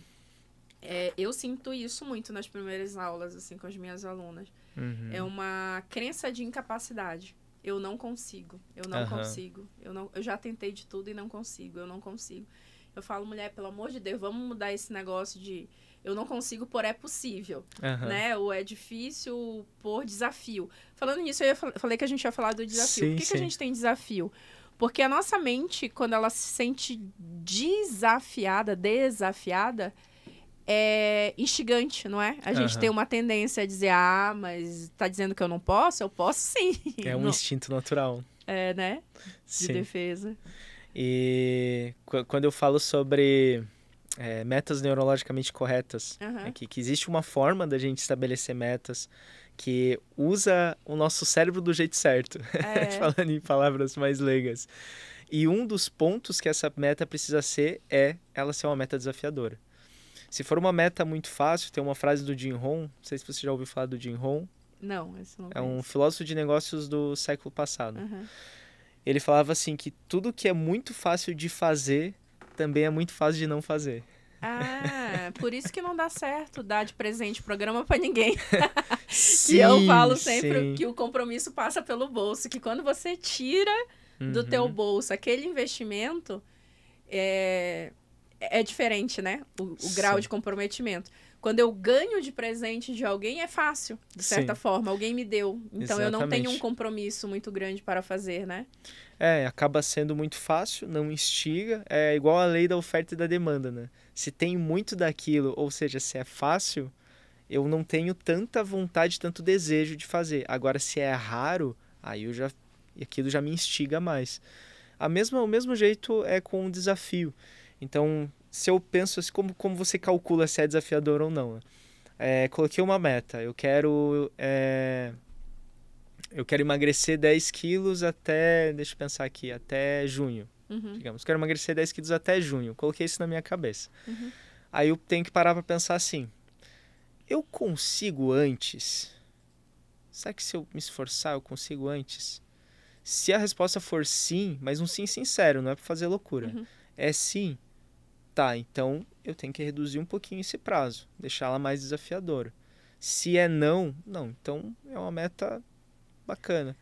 é, eu sinto isso muito nas primeiras aulas, assim, com as minhas alunas. Uhum. É uma crença de incapacidade. Eu não consigo, eu não Aham. consigo. Eu, não, eu já tentei de tudo e não consigo, eu não consigo. Eu falo, mulher, pelo amor de Deus, vamos mudar esse negócio de eu não consigo por é possível, Aham. né? Ou é difícil por desafio. Falando nisso, eu fal- falei que a gente ia falar do desafio. Sim, por que, que a gente tem desafio? Porque a nossa mente, quando ela se sente desafiada, desafiada, é instigante, não é? A gente Aham. tem uma tendência a dizer, ah, mas tá dizendo que eu não posso? Eu posso sim. É um Não- instinto natural. É, né? De Sim. defesa. E qu- quando eu falo sobre é, metas neurologicamente corretas, Aham. é que, que existe uma forma da gente estabelecer metas que usa o nosso cérebro do jeito certo, É. falando em palavras mais leigas. E um dos pontos que essa meta precisa ser é ela ser uma meta desafiadora. Se for uma meta muito fácil, tem uma frase do Jim Rohn, não sei se você já ouviu falar do Jim Rohn, Não, esse não é um filósofo de negócios do século passado. Aham. Ele falava assim que tudo que é muito fácil de fazer também é muito fácil de não fazer. Ah, por isso que não dá certo dar de presente programa pra ninguém. Sim, que eu falo sempre sim. que o compromisso passa pelo bolso, que quando você tira do Uhum. teu bolso aquele investimento, é, é diferente, né? O, o grau de comprometimento. Quando eu ganho de presente de alguém, é fácil, de certa Sim. forma. Alguém me deu. Então eu não tenho um Exatamente. compromisso muito grande para fazer, né? É, acaba sendo muito fácil, não instiga. É igual a lei da oferta e da demanda, né? Se tem muito daquilo, ou seja, se é fácil, eu não tenho tanta vontade, tanto desejo de fazer. Agora, se é raro, aí eu já aquilo já me instiga mais. A mesma, o mesmo jeito é com o desafio. Então, se eu penso assim, como, como você calcula se é desafiador ou não? né? É, coloquei uma meta, eu quero é, eu quero emagrecer 10 quilos até, deixa eu pensar aqui, até junho, Uhum, digamos. Quero emagrecer 10 quilos até junho. Coloquei isso na minha cabeça. Uhum. Aí eu tenho que parar para pensar assim: eu consigo antes? Será que se eu me esforçar eu consigo antes? Se a resposta for sim, mas um sim sincero, não é para fazer loucura. Uhum. É sim. Tá, então eu tenho que reduzir um pouquinho esse prazo, deixá-la mais desafiadora. Se é não, não, então é uma meta bacana.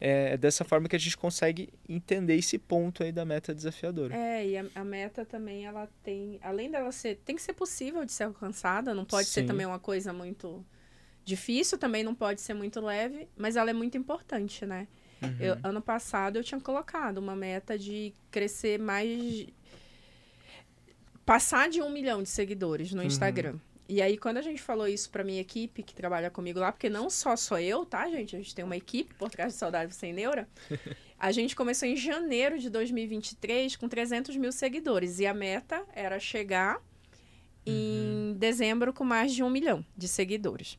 É, é dessa forma que a gente consegue entender esse ponto aí da meta desafiadora. É, e a, a meta também, ela tem, além dela ser, tem que ser possível de ser alcançada, não pode ser Sim. também uma coisa muito difícil, também não pode ser muito leve, mas ela é muito importante, né? Uhum. Eu- ano passado eu tinha colocado uma meta de crescer mais. Passar de um milhão de seguidores no Uhum. Instagram. E aí, quando a gente falou isso pra minha equipe que trabalha comigo lá, porque não só sou eu, tá, gente? A gente tem uma equipe por trás de Saudável Sem Neura. A gente começou em janeiro de 2023 com 300 mil seguidores. E a meta era chegar em dezembro com mais de um milhão de seguidores.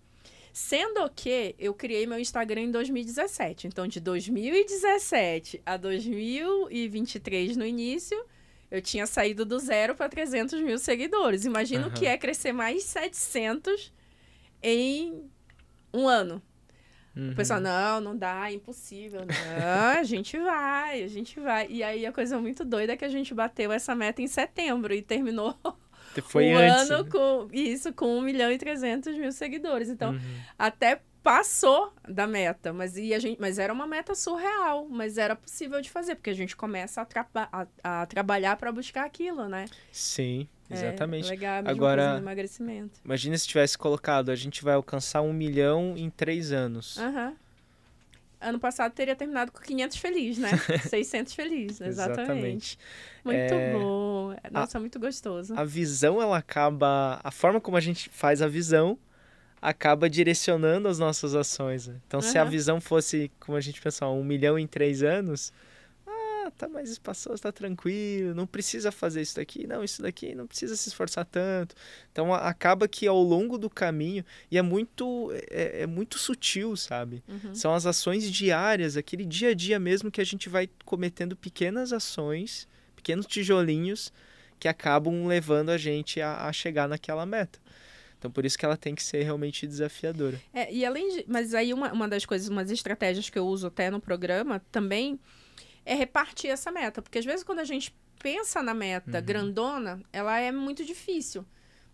Sendo que eu criei meu Instagram em 2017. Então, de 2017 a 2023 no início, eu tinha saído do zero para 300 mil seguidores. Imagina o que é crescer mais 700 em um ano. Uhum. O pessoal, não, não dá, é impossível. Não, a gente vai, a gente vai. E aí a coisa muito doida é que a gente bateu essa meta em setembro e terminou Foi o antes. ano né? com isso, com 1 milhão e 300 mil seguidores. Então, Uhum. até passou da meta, mas, e a gente, mas era uma meta surreal, mas era possível de fazer, porque a gente começa a, a- a trabalhar para buscar aquilo, né? Sim, exatamente. É, legal, a Agora- emagrecimento. Imagina se tivesse colocado, a gente vai alcançar um milhão em três anos. Aham. Ano passado teria terminado com 500 feliz, né? 600 feliz, exatamente. Muito É, bom. Nossa, muito gostoso. A visão, ela acaba. A forma como a gente faz a visão acaba direcionando as nossas ações. né? Então, se a visão fosse, como a gente pensava, um milhão em três anos. Ah, tá mais espaçoso, tá tranquilo, não precisa fazer isso daqui, não, isso daqui não precisa se esforçar tanto. Então acaba que ao longo do caminho, e é muito, é, é muito sutil, sabe? Uhum. São as ações diárias, aquele dia a dia mesmo que a gente vai cometendo pequenas ações, pequenos tijolinhos que acabam levando a gente a, a chegar naquela meta. Então por isso que ela tem que ser realmente desafiadora. É, e além de. Mas aí uma, uma das coisas, umas estratégias que eu uso até no programa também é repartir essa meta. Porque às vezes quando a gente pensa na meta Uhum. grandona, ela é muito difícil.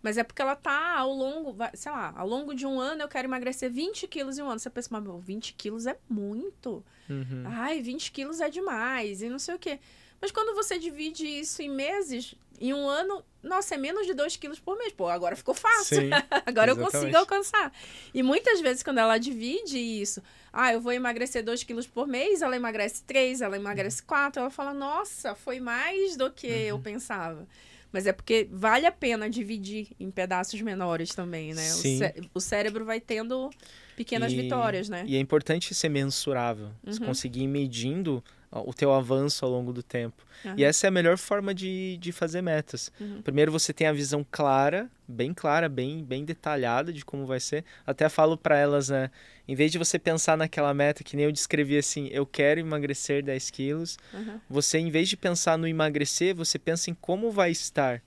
Mas é porque ela tá ao longo, sei lá, ao longo de um ano eu quero emagrecer 20 quilos em um ano. Você pensa, mas meu, 20 quilos é muito. Uhum. Ai, 20 quilos é demais e não sei o quê. Mas quando você divide isso em meses, em um ano, nossa, é menos de 2 quilos por mês. Pô, agora ficou fácil. Sim, agora eu exatamente. consigo alcançar. E muitas vezes, quando ela divide isso, ah, eu vou emagrecer 2 quilos por mês, ela emagrece 3, ela emagrece 4, ela fala, nossa, foi mais do que eu pensava. Mas é porque vale a pena dividir em pedaços menores também, né? Sim. O, cé o cérebro vai tendo pequenas E- vitórias, né? E é importante ser mensurável, você Uhum. conseguir ir medindo o teu avanço ao longo do tempo. Aham. E essa é a melhor forma de, de fazer metas. Uhum. Primeiro você tem a visão clara, bem clara, bem, bem detalhada de como vai ser. Até falo para elas, né? Em vez de você pensar naquela meta que nem eu descrevi assim, eu quero emagrecer 10 quilos, Aham. você, em vez de pensar no emagrecer, você pensa em como vai estar.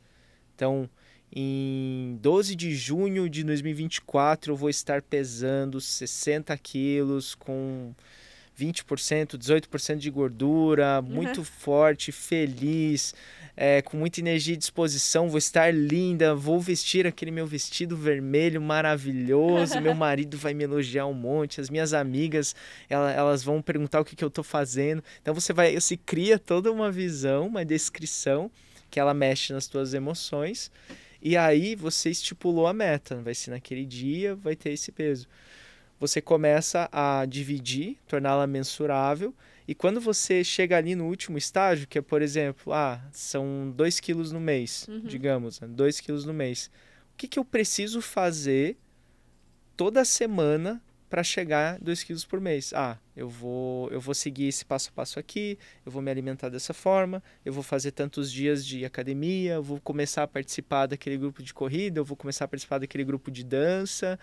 Então, em 12 de junho de 2024, eu vou estar pesando 60 quilos com 20%, 18% de gordura, muito forte, feliz, é, com muita energia e disposição, vou estar linda, vou vestir aquele meu vestido vermelho maravilhoso, meu marido vai me elogiar um monte, as minhas amigas, ela- elas vão perguntar o que, que eu tô fazendo. Então você vai, você cria toda uma visão, uma descrição que ela mexe nas tuas emoções. E aí você estipulou a meta, vai ser naquele dia, vai ter esse peso. Você começa a dividir, torná-la mensurável, e quando você chega ali no último estágio, que é, por exemplo, ah, são 2 quilos no mês, Uhum. digamos, 2 quilos no mês. O que, que eu preciso fazer toda semana para chegar 2 quilos por mês? Ah, eu vou, eu vou seguir esse passo a passo aqui, eu vou me alimentar dessa forma, eu vou fazer tantos dias de academia, eu vou começar a participar daquele grupo de corrida, eu vou começar a participar daquele grupo de dança.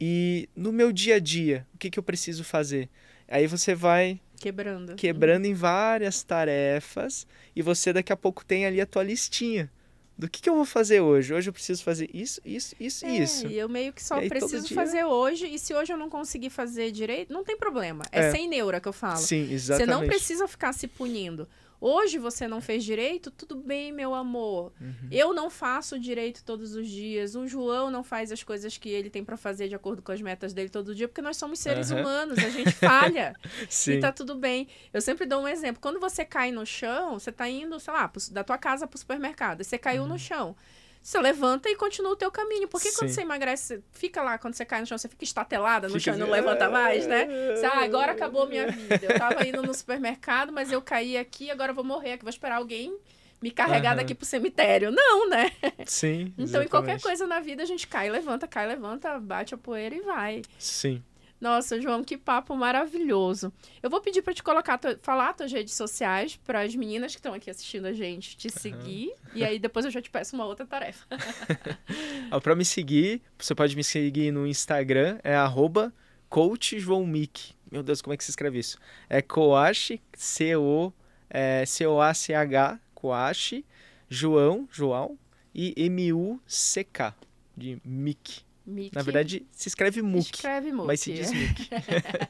E no meu dia a dia, o que, que eu preciso fazer? Aí você vai Quebrando. quebrando em várias tarefas e você daqui a pouco tem ali a tua listinha. Do que, que eu vou fazer hoje? Hoje eu preciso fazer isso, isso, isso e É, isso. E eu meio que só aí, preciso dia- fazer hoje, e se hoje eu não conseguir fazer direito, não tem problema. É, É. sem neura que eu falo. Sim, Você exatamente. não precisa ficar se punindo. Hoje você não fez direito, tudo bem, meu amor. Uhum. Eu não faço direito todos os dias. O João não faz as coisas que ele tem pra fazer de acordo com as metas dele todo dia, porque nós somos seres Aham. humanos, a gente falha. Sim. E tá tudo bem. Eu sempre dou um exemplo. Quando você cai no chão, você tá indo, sei lá, pro- da tua casa pro supermercado. E você caiu no chão. Você levanta e continua o teu caminho. Por que quando Uhum. Sim. você emagrece, você fica lá, quando você cai no chão, você fica estatelada no Fica chão e não levanta mais, né? Você, ah, agora acabou minha vida. Eu tava indo no supermercado, mas eu caí aqui, agora eu vou morrer aqui, vou esperar alguém me carregar Aham. daqui pro cemitério. Não, né? Sim. Então, em qualquer exatamente. coisa na vida, a gente cai, levanta, cai, levanta, bate a poeira e vai. Sim. Nossa, João, que papo maravilhoso. Eu vou pedir para te colocar, tu- falar tuas redes sociais para as meninas que estão aqui assistindo a gente te seguir. E aí depois eu já te peço uma outra tarefa. Ó, pra me seguir, você pode me seguir no Instagram, é arroba. Meu Deus, como é que se escreve isso? É Coach, C-O, é, C-O-A-C-H, Coach, João, João, e M-U-C-K, de Mick. Mickey. Na verdade, se escreve Muck, escreve Muck. mas se diz Mick.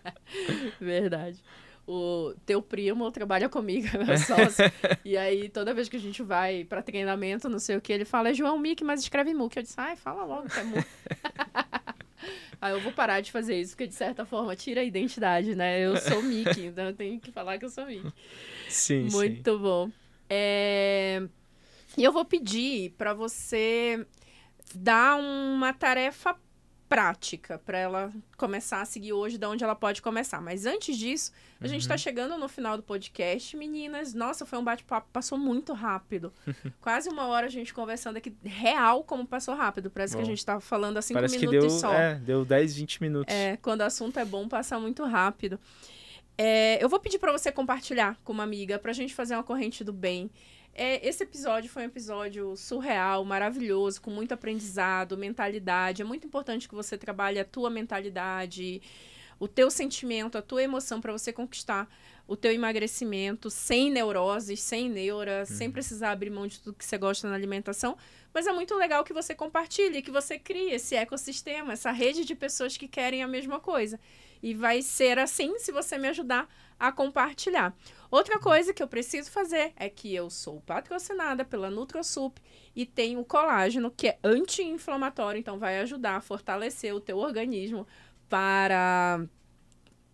Verdade. O teu primo trabalha comigo, meu sócio. e aí, toda vez que a gente vai para treinamento, não sei o que, ele fala, é João Mick, mas escreve Muck. Eu disse, ai, fala logo que é Muck. aí eu vou parar de fazer isso, porque de certa forma tira a identidade, né? Eu sou Mickey, então eu tenho que falar que eu sou Mickey. Sim, sim. Muito bom. É, E eu vou pedir para você dar uma tarefa prática para ela começar a seguir hoje de onde ela pode começar. Mas antes disso, a gente está chegando no final do podcast, meninas. Nossa, foi um bate-papo, passou muito rápido. Quase uma hora a gente conversando aqui, real como passou rápido. Parece que a Bom. gente tá falando há cinco minutos deu, só. é, deu 10, 20 minutos. É, quando o assunto é bom, passa muito rápido. É, eu vou pedir para você compartilhar com uma amiga, pra gente fazer uma corrente do bem. É, esse episódio foi um episódio surreal, maravilhoso, com muito aprendizado, mentalidade. É muito importante que você trabalhe a tua mentalidade, o teu sentimento, a tua emoção para você conquistar o teu emagrecimento sem neuroses, sem neura, sem precisar abrir mão de tudo que você gosta na alimentação. Mas é muito legal que você compartilhe, que você crie esse ecossistema, essa rede de pessoas que querem a mesma coisa. E vai ser assim se você me ajudar a compartilhar. Outra coisa que eu preciso fazer é que eu sou patrocinada pela NutroSup e tenho colágeno que é anti-inflamatório, então vai ajudar a fortalecer o teu organismo para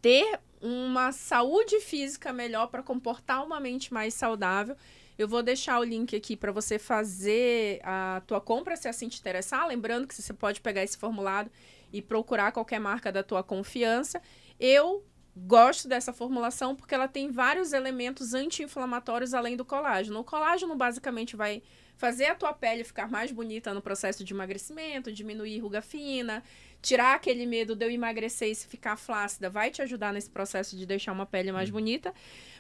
ter uma saúde física melhor, para comportar uma mente mais saudável. Eu vou deixar o link aqui para você fazer a tua compra, se assim te interessar. Lembrando que você pode pegar esse formulado e procurar qualquer marca da tua confiança. Eu gosto dessa formulação porque ela tem vários elementos anti-inflamatórios além do colágeno. O colágeno basicamente vai fazer a tua pele ficar mais bonita no processo de emagrecimento, diminuir ruga fina, tirar aquele medo de eu emagrecer e se ficar flácida, vai te ajudar nesse processo de deixar uma pele mais bonita.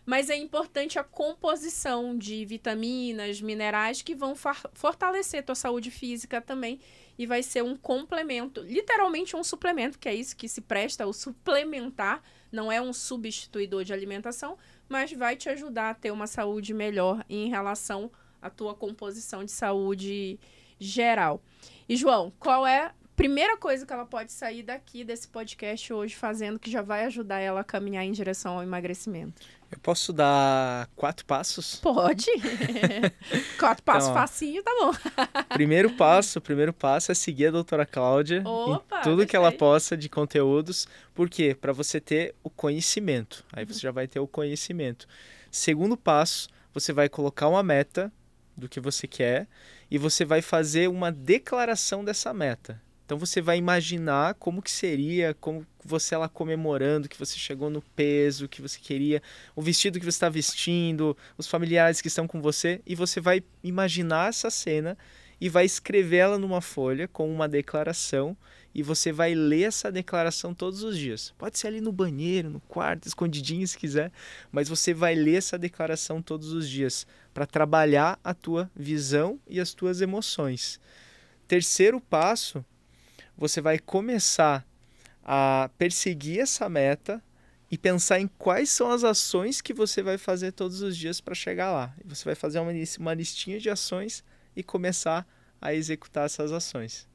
Mas é importante a composição de vitaminas, minerais que vão fortalecer tua saúde física também e vai ser um complemento, literalmente um suplemento, que é isso que se presta, o suplementar, não é um substituidor de alimentação, mas vai te ajudar a ter uma saúde melhor em relação à tua composição de saúde geral. E João, qual é primeira coisa que ela pode sair daqui desse podcast hoje fazendo que já vai ajudar ela a caminhar em direção ao emagrecimento? Eu posso dar quatro passos? Pode. quatro passos então, facinho, tá bom. primeiro passo, o primeiro passo é seguir a doutora Cláudia Opa, em tudo que ela possa de conteúdos. Por quê? Para você ter o conhecimento. Aí você já vai ter o conhecimento. Segundo passo, você vai colocar uma meta do que você quer e você vai fazer uma declaração dessa meta. Então você vai imaginar como que seria, como você lá comemorando que você chegou no peso que você queria, o vestido que você está vestindo, os familiares que estão com você, e você vai imaginar essa cena e vai escrevê-la numa folha com uma declaração e você vai ler essa declaração todos os dias. Pode ser ali no banheiro, no quarto, escondidinho se quiser, mas você vai ler essa declaração todos os dias para trabalhar a tua visão e as tuas emoções. Terceiro passo você vai começar a perseguir essa meta e pensar em quais são as ações que você vai fazer todos os dias para chegar lá. Você vai fazer uma, listinha de ações e começar a executar essas ações.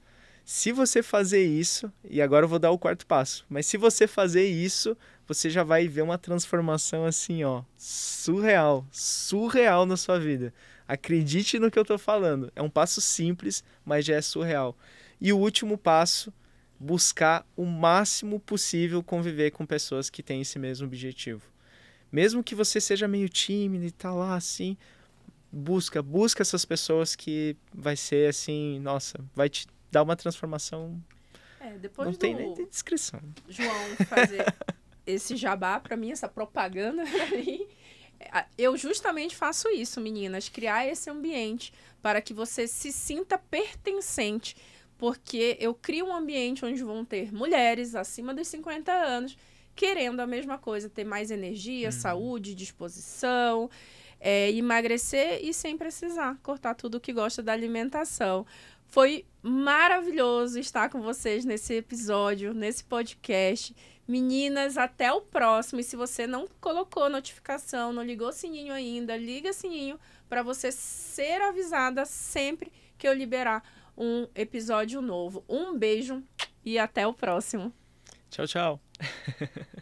Se você fazer isso, e agora eu vou dar o quarto passo, mas se você fazer isso, você já vai ver uma transformação assim, ó, surreal, surreal na sua vida. Acredite no que eu estou falando. É um passo simples, mas já é surreal. E o último passo, buscar o máximo possível conviver com pessoas que têm esse mesmo objetivo. Mesmo que você seja meio tímido e tá lá assim, busca, busca essas pessoas que vai ser assim, nossa, vai te dar uma transformação. É, depois Não tem nem descrição. João fazer esse jabá para mim, essa propaganda eu justamente faço isso, meninas, criar esse ambiente para que você se sinta pertencente porque eu crio um ambiente onde vão ter mulheres acima dos 50 anos querendo a mesma coisa, ter mais energia, uhum. saúde, disposição, é, emagrecer e sem precisar cortar tudo que gosta da alimentação. Foi maravilhoso estar com vocês nesse episódio, nesse podcast. Meninas, até o próximo. E se você não colocou notificação, não ligou o sininho ainda, liga o sininho para você ser avisada sempre que eu liberar um episódio novo. Um beijo e até o próximo. Tchau, tchau.